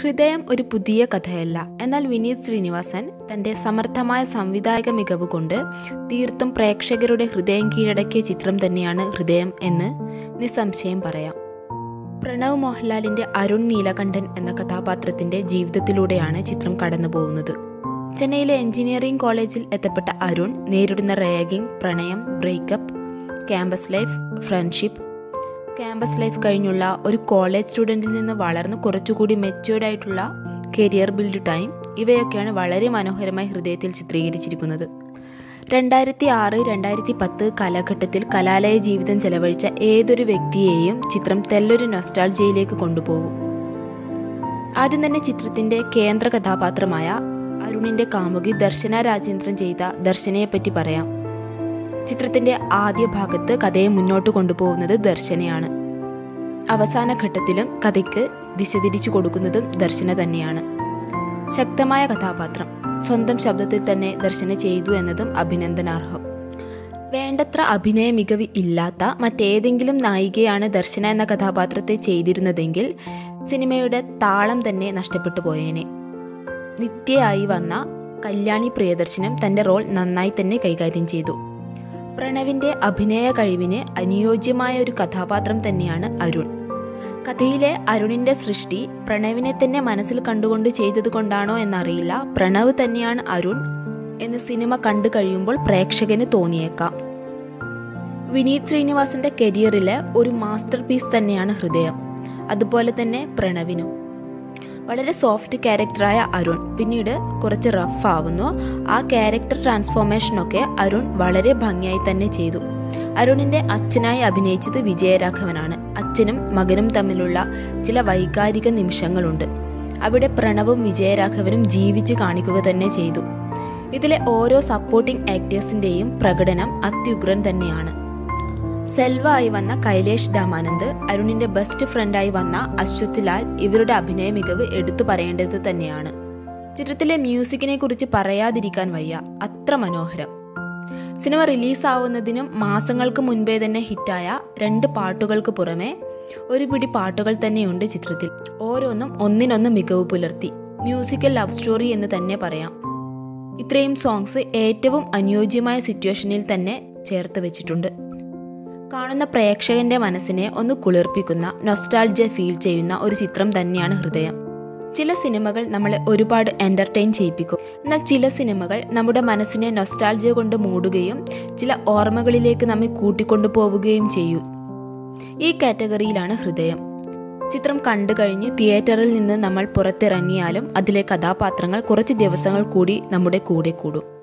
ഹൃദയം ഒരു പുതിയ കഥയല്ല. എന്നാൽ വിനീത് ശ്രീനിവാസൻ തന്റെ സമർത്ഥമായ സംവിധായക മികവ് കൊണ്ട് തീർത്തും പ്രേക്ഷകരുടെ ഹൃദയം കീഴടക്കിയ ചിത്രം തന്നെയാണ് ഹൃദയം എന്ന് നിസ്സംശയം പറയാം. പ്രണവ് മോഹൻലാലിന്റെ അരുൺ നീലകണ്ഠൻ എന്ന കഥാപാത്രത്തിന്റെ ജീവിതത്തിലൂടെയാണ് ചിത്രം കടന്നു പോകുന്നത് ചെന്നൈയിലെ എഞ്ചിനീയറിംഗ് കോളേജിൽ എത്തപ്പെട്ട അരുൺ നേരിടുന്ന റാഗിംഗ് പ്രണയം breakup campus life friendship campus life കഴിഞ്ഞുള്ള ഒരു കോളേജ് സ്റ്റുഡന്റിൽ നിന്ന് വളർന്ന് കുറച്ചുകൂടി മെച്യൂർഡ് ആയിട്ടുള്ള കരിയർ ബിൽഡ് ടൈം ഇവയൊക്കെയാണ് വളരെ മനോഹരമായി ഹൃദയത്തിൽ ചിത്രീകരിച്ചിരിക്കുന്നത്. രണ്ടായിരത്തി ആറ് രണ്ടായിരത്തി പത്ത് കാലഘട്ടത്തിൽ കലാലയ ജീവിതം ചെലവഴിച്ച ഏതൊരു വ്യക്തിയെയും ചിത്രം തെല്ലൊരു നൊസ്റ്റാൾജിയയിലേക്ക് കൊണ്ടുപോകും. ആദ്യം തന്നെ ചിത്രത്തിന്റെ കേന്ദ്ര കഥാപാത്രമായ അരുണിന്റെ കാമുകി ദർശന രാജേന്ദ്രൻ ചെയ്ത ദർശനയെപ്പറ്റി പറയാം. ചിത്രത്തിന്റെ ആദ്യ ഭാഗത്ത് കഥയെ മുന്നോട്ട് കൊണ്ടുപോകുന്നത് ദർശനയാണ്. അവസാന ഘട്ടത്തിലും കഥയ്ക്ക് ദിശ തിരിച്ചു കൊടുക്കുന്നതും ദർശന തന്നെയാണ്. ശക്തമായ കഥാപാത്രം സ്വന്തം ശബ്ദത്തിൽ തന്നെ ദർശന ചെയ്തു എന്നതും അഭിനന്ദനാർഹം. വേണ്ടത്ര അഭിനയ മികവ് ഇല്ലാത്ത മറ്റേതെങ്കിലും നായികയാണ് ദർശന എന്ന കഥാപാത്രത്തെ ചെയ്തിരുന്നതെങ്കിൽ സിനിമയുടെ താളം തന്നെ നഷ്ടപ്പെട്ടു പോയേനെ. നിത്യയായി വന്ന കല്യാണി പ്രിയദർശനം തന്റെ റോൾ നന്നായി തന്നെ കൈകാര്യം ചെയ്തു. പ്രണവിന്റെ അഭിനയ കഴിവിന് അനുയോജ്യമായ ഒരു കഥാപാത്രം തന്നെയാണ് അരുൺ. കഥയിലെ അരുണിന്റെ സൃഷ്ടി പ്രണവിനെ തന്നെ മനസ്സിൽ കണ്ടുകൊണ്ട് ചെയ്തത് കൊണ്ടാണോ എന്നറിയില്ല. പ്രണവ് തന്നെയാണ് അരുൺ എന്ന് സിനിമ കണ്ടു കഴിയുമ്പോൾ പ്രേക്ഷകന് തോന്നിയേക്കാം. വിനീത് ശ്രീനിവാസന്റെ കരിയറിലെ ഒരു മാസ്റ്റർ പീസ് തന്നെയാണ് ഹൃദയം. അതുപോലെ തന്നെ പ്രണവിനും. വളരെ സോഫ്റ്റ് ക്യാരക്ടറായ അരുൺ പിന്നീട് കുറച്ച് റഫ് ആവുന്നു. ആ ക്യാരക്ടർ ട്രാൻസ്ഫോർമേഷനൊക്കെ അരുൺ വളരെ ഭംഗിയായി തന്നെ ചെയ്തു. അരുണിന്റെ അച്ഛനായി അഭിനയിച്ചത് വിജയരാഘവനാണ്. അച്ഛനും മകനും തമ്മിലുള്ള ചില വൈകാരിക നിമിഷങ്ങളുണ്ട്. അവിടെ പ്രണവും വിജയരാഘവനും ജീവിച്ച് കാണിക്കുക തന്നെ ചെയ്തു. ഇതിലെ ഓരോ സപ്പോർട്ടിംഗ് ആക്ടേഴ്സിന്റെയും പ്രകടനം അത്യുഗ്രൻ തന്നെയാണ്. സെൽവ ആയി വന്ന കൈലേഷ് രാമാനന്ദ് അരുണിന്റെ ബെസ്റ്റ് ഫ്രണ്ടായി വന്ന അശ്വത് ലാൽ ഇവരുടെ അഭിനയ മികവ് എടുത്തു പറയേണ്ടത് തന്നെയാണ്. ചിത്രത്തിലെ മ്യൂസിക്കിനെ കുറിച്ച് പറയാതിരിക്കാൻ വയ്യ. അത്ര മനോഹരം. സിനിമ റിലീസാവുന്നതിനും മാസങ്ങൾക്ക് മുൻപേ തന്നെ ഹിറ്റായ രണ്ട് പാട്ടുകൾക്ക് പുറമെ ഒരു പിടി പാട്ടുകൾ തന്നെയുണ്ട് ചിത്രത്തിൽ. ഓരോന്നും ഒന്നിനൊന്ന് മികവ് പുലർത്തി. മ്യൂസിക്കൽ ലവ് സ്റ്റോറി എന്ന് തന്നെ പറയാം. ഇത്രയും സോങ്സ് ഏറ്റവും അനുയോജ്യമായ സിറ്റുവേഷനിൽ തന്നെ ചേർത്ത് വെച്ചിട്ടുണ്ട്. കാണുന്ന പ്രേക്ഷകന്റെ മനസ്സിനെ ഒന്ന് കുളിർപ്പിക്കുന്ന നൊസ്റ്റാൾജ ഫീൽ ചെയ്യുന്ന ഒരു ചിത്രം തന്നെയാണ് ഹൃദയം. ചില സിനിമകൾ നമ്മളെ ഒരുപാട് എന്റർടൈൻ ചെയ്യിപ്പിക്കും. എന്നാൽ ചില സിനിമകൾ നമ്മുടെ മനസ്സിനെ നൊസ്റ്റാൾജിയ കൊണ്ട് മൂടുകയും ചില ഓർമ്മകളിലേക്ക് നമ്മെ കൂട്ടിക്കൊണ്ടു പോവുകയും ചെയ്യും. ഈ കാറ്റഗറിയിലാണ് ഹൃദയം. ചിത്രം കണ്ടു കഴിഞ്ഞ് തിയേറ്ററിൽ നിന്ന് നമ്മൾ പുറത്തിറങ്ങിയാലും അതിലെ കഥാപാത്രങ്ങൾ കുറച്ച് ദിവസങ്ങൾ കൂടി നമ്മുടെ കൂടെ കൂടും.